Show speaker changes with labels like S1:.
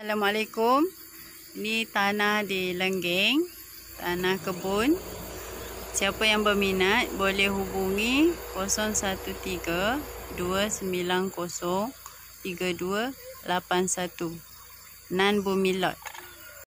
S1: Assalamualaikum. Ini tanah di Lenggeng, Tanah kebun. Siapa yang berminat Boleh hubungi 013 290 3281 Nan Bumilot